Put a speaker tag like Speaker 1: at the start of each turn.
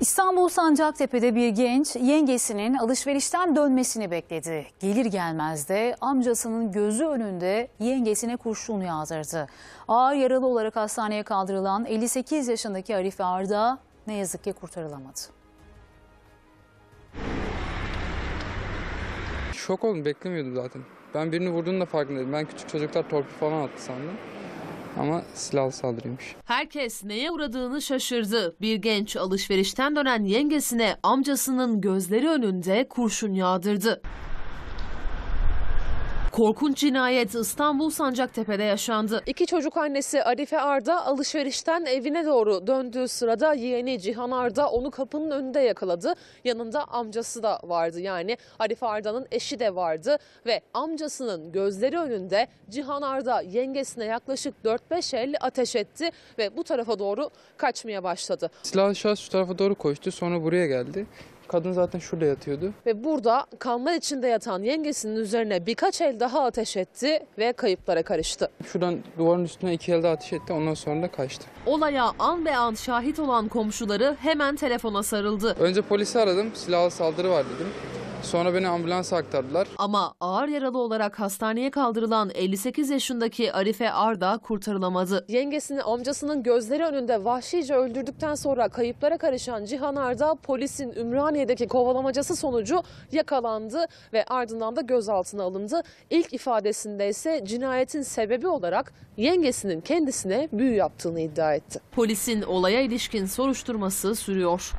Speaker 1: İstanbul Sancaktepe'de bir genç yengesinin alışverişten dönmesini bekledi. Gelir gelmez de amcasının gözü önünde yengesine kurşun yağdırdı. Ağır yaralı olarak hastaneye kaldırılan 58 yaşındaki Arife Arda ne yazık ki kurtarılamadı.
Speaker 2: Şok oldum beklemiyordum zaten. Ben birini vurduğunu da farkındaydım. Ben küçük çocuklar torpil falan attı sandım. Ama silahlı saldırıymış.
Speaker 3: Herkes neye uğradığını şaşırdı. Bir genç alışverişten dönen yengesine amcasının gözleri önünde kurşun yağdırdı. Korkunç cinayet İstanbul Sancaktepe'de yaşandı. İki çocuk annesi Arife Arda alışverişten evine doğru döndüğü sırada yeğeni Cihan Arda onu kapının önünde yakaladı. Yanında amcası da vardı yani Arife Arda'nın eşi de vardı ve amcasının gözleri önünde Cihan Arda yengesine yaklaşık 4-5 el ateş etti ve bu tarafa doğru kaçmaya başladı.
Speaker 2: Silahlı şahıs şu tarafa doğru koştu. Sonra buraya geldi. Kadın zaten şurada yatıyordu.
Speaker 3: Ve burada kanlar içinde yatan yengesinin üzerine birkaç el daha ateş etti ve kayıplara karıştı.
Speaker 2: Şuradan duvarın üstüne iki elde ateş etti. Ondan sonra da kaçtı.
Speaker 3: Olaya an be an şahit olan komşuları hemen telefona sarıldı.
Speaker 2: Önce polisi aradım. Silahlı saldırı var dedim. Sonra beni ambulansa aktardılar.
Speaker 3: Ama ağır yaralı olarak hastaneye kaldırılan 58 yaşındaki Arife Arda kurtarılamadı. Yengesini amcasının gözleri önünde vahşice öldürdükten sonra kayıplara karışan Cihan Arda polisin Ümraniye'deki kovalamacası sonucu yakalandı ve ardından da gözaltına alındı. İlk ifadesinde ise cinayetin sebebi olarak yengesinin kendisine büyü yaptığını iddia etti. Polisin olaya ilişkin soruşturması sürüyor.